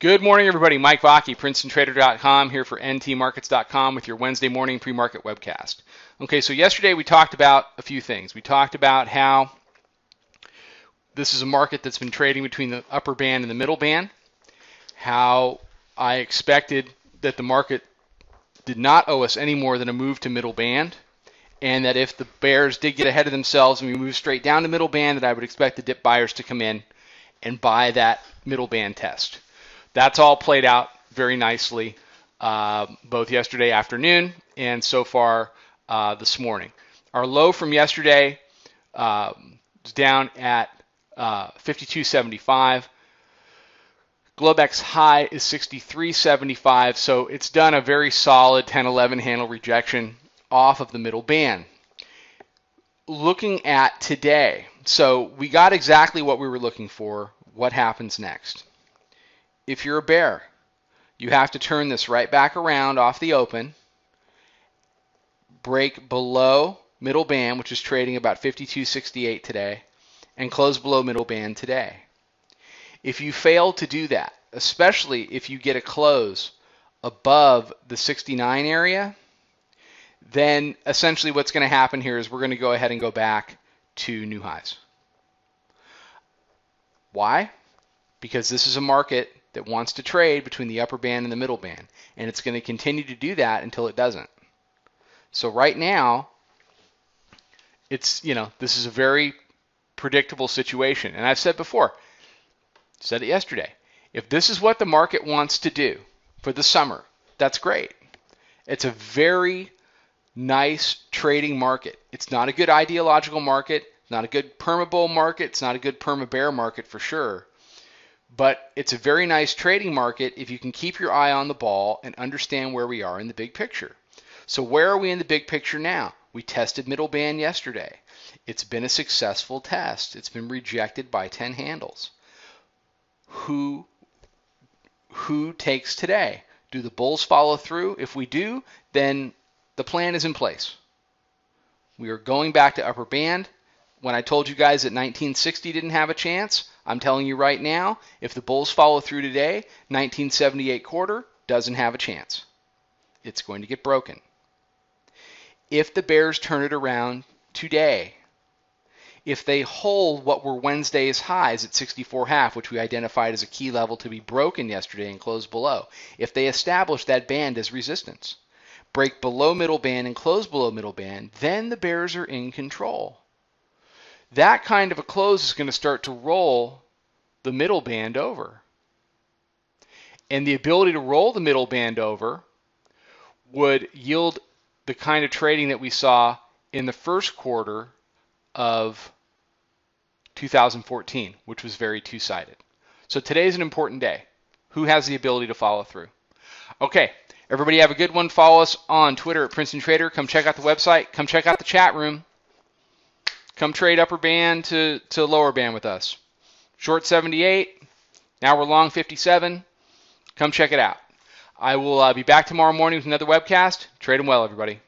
Good morning, everybody. Mike Vacchi, PrincetonTrader.com, here for NTMarkets.com with your Wednesday morning pre-market webcast. Okay, so yesterday we talked about a few things. We talked about how this is a market that's been trading between the upper band and the middle band. How I expected that the market did not owe us any more than a move to middle band, and that if the bears did get ahead of themselves and we move straight down to middle band, that I would expect the dip buyers to come in and buy that middle band test that's all played out very nicely uh, both yesterday afternoon and so far uh, this morning. Our low from yesterday uh, is down at uh, 52.75. Globex high is 63.75, so it's done a very solid 10-11 handle rejection off of the middle band. Looking at today, so we got exactly what we were looking for. What happens next? If you're a bear, you have to turn this right back around off the open, break below middle band, which is trading about 52.68 today, and close below middle band today. If you fail to do that, especially if you get a close above the 69 area, then essentially what's going to happen here is we're going to go ahead and go back to new highs. Why? Because this is a market that wants to trade between the upper band and the middle band. And it's going to continue to do that until it doesn't. So right now, it's, you know, this is a very predictable situation. And I've said before, said it yesterday, if this is what the market wants to do for the summer, that's great. It's a very nice trading market. It's not a good ideological market, not a good perma bull market, it's not a good perma bear market for sure. But it's a very nice trading market if you can keep your eye on the ball and understand where we are in the big picture. So, where are we in the big picture now? We tested middle band yesterday. It's been a successful test. It's been rejected by 10 handles. Who who takes today? Do the bulls follow through? If we do, then the plan is in place. We are going back to upper band. When I told you guys that 1960 didn't have a chance, I'm telling you right now, if the Bulls follow through today, 1978 quarter doesn't have a chance. It's going to get broken. If the Bears turn it around today, if they hold what were Wednesday's highs at 64 half, which we identified as a key level to be broken yesterday and close below, if they establish that band as resistance, break below middle band and close below middle band, then the Bears are in control that kind of a close is going to start to roll the middle band over. And the ability to roll the middle band over would yield the kind of trading that we saw in the first quarter of 2014, which was very two sided. So today is an important day. Who has the ability to follow through? Okay, everybody have a good one. Follow us on Twitter at Princeton Trader. Come check out the website. Come check out the chat room. Come trade upper band to, to lower band with us. Short 78. Now we're long 57. Come check it out. I will uh, be back tomorrow morning with another webcast. Trade them well, everybody.